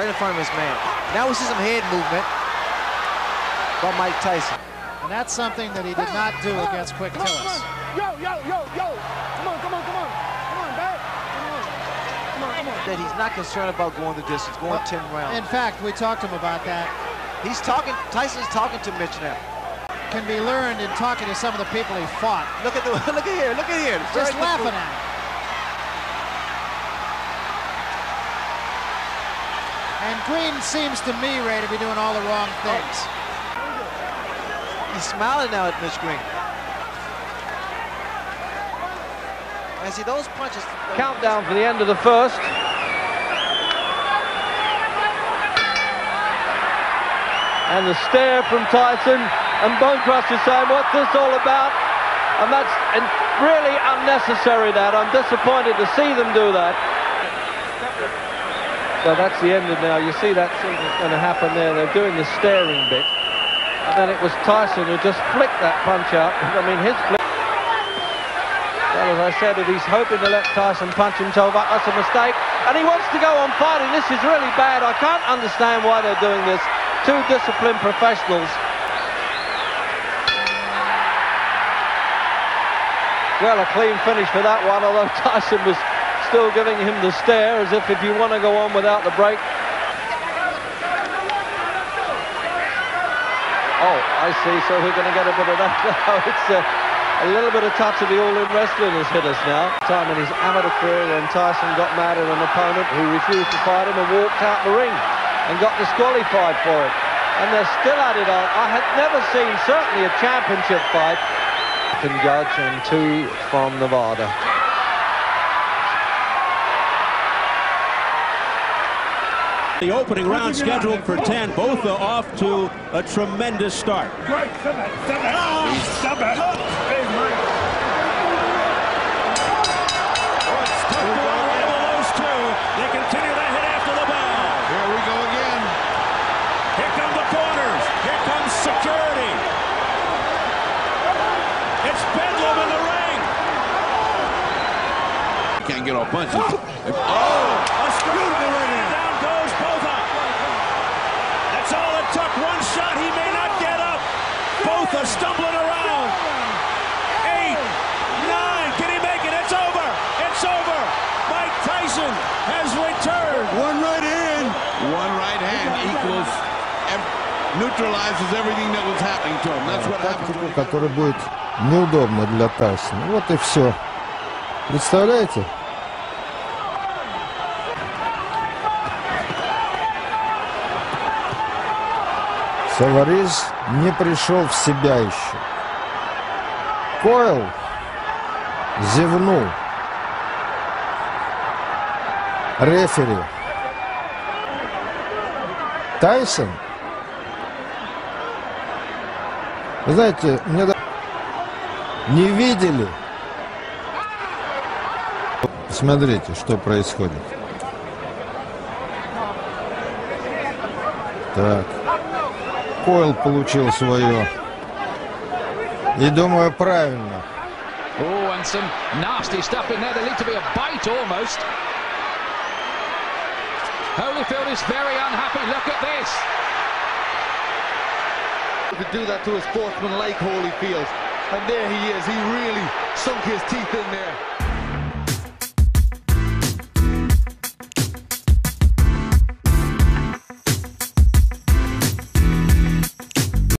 right in front of his man. Now we see some head movement by Mike Tyson. And that's something that he did not do against Quick Come on, come on. Yo, yo, yo, yo. Come on, come on, come on. Come on, back. Come on. Come on, come on. That he's not concerned about going the distance, going 10 rounds. In fact, we talked to him about that. He's talking, Tyson's talking to Mitch now. Can be learned in talking to some of the people he fought. Look at the, look at here, look at here. Just Very laughing good- at him. And Green seems to me, Ray, to be doing all the wrong things. He's smiling now at Mitch Green. And see those punches. Countdown for the end of the first. And the stare from Tyson and Bone Crusher saying, what's this all about? And that's really unnecessary that. I'm disappointed to see them do that. So that's the end of now. You see that is going to happen there. They're doing the staring bit. And then it was Tyson who just flicked that punch out. I mean, his flick. Well, as I said, if he's hoping to let Tyson punch himself up, that's a mistake. And he wants to go on fighting. This is really bad. I can't understand why they're doing this. Two disciplined professionals. Well, a clean finish for that one, although Tyson was still giving him the stare as if if you want to go on without the break. Oh, I see. So we're going to get a bit of that now. It's a, a little bit of touch of the all-in wrestling has hit us now. Time in his amateur career when Tyson got mad at an opponent who refused to fight him and walked out the ring and got disqualified for it. And they're still at it. I, I had never seen certainly a championship fight. Can judge and two from Nevada. The opening round scheduled for 10. Both are off to a tremendous start. Those ah! two, oh, they continue to hit after the bell. Here we go again. Here come the corners. Here comes security. It's Bedlam in the ring. Can't get off punches. Oh, a screw to the ring. Down goes Botha. That's all it took. One shot. He may not get up. Botha stumbling around. Eight, nine. Can he make it? It's over. It's over. Mike Tyson has returned. One right hand. One right hand equals, ev- neutralizes everything that was happening to him. That's what happens. тактику, которая будет неудобна для Тайсона. Вот и все. Представляете? Саварис не пришел в себя еще. Койл зевнул. Рефери. Тайсон Вы знаете, мне не видели. Смотрите, что происходит. Так. Койл получил свое. И думаю, правильно. Oh, and some nasty stuff in there. There needs to be a bite almost. Holyfield is very unhappy. Look at this. to do that to a sportsman like Holyfield. And there he is. He really sunk his teeth in there.